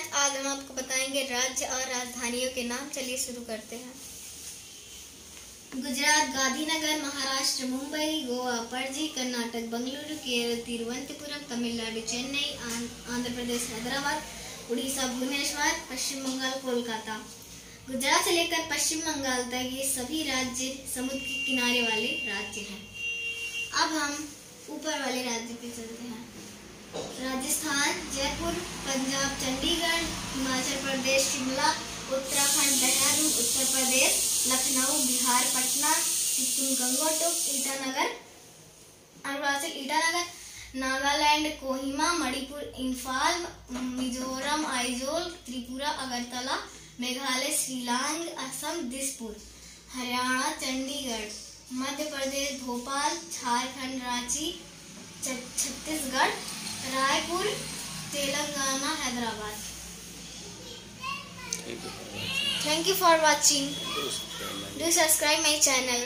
Friends आज हम आपको बताएँगे राज्य और राजधानियों के नाम। चलिए शुरू करते हैं। गुजरात, गांधीनगर, महाराष्ट्र, मुंबई, गोवा, पणजी, कर्नाटक, बंगलुरु, केरल, तिरुवनंतपुरम, तमिलनाडु, चेन्नई आंध्र प्रदेश, हैदराबाद, उड़ीसा, भुवनेश्वर, पश्चिम बंगाल, कोलकाता। गुजरात से लेकर पश्चिम बंगाल तक ये सभी राज्य समुद्र के किनारे वाले राज्य हैं। अब हम ऊपर वाले राज्य पे चलते हैं। Rajasthan, Jaipur, Punjab, Chandigarh Himachal Pradesh, Shimla, Uttarakhand, Dehradun, Uttar Pradesh, Lucknow, Bihar, Patna, Sikkim गंगोटोक Itanagar, Arunachal, Itanagar, Nagaland, Kohima, Manipur, Imphal, Mizoram, Aizawl, Tripura, Agartala, Meghalaya Shillong Assam, Dispur, Haryana, Chandigarh, Madhya Pradesh, Bhopal, Jharkhand, Ranchi Chhattisgarh Raipur, Telangana, Hyderabad. Thank you for watching. Do subscribe my channel.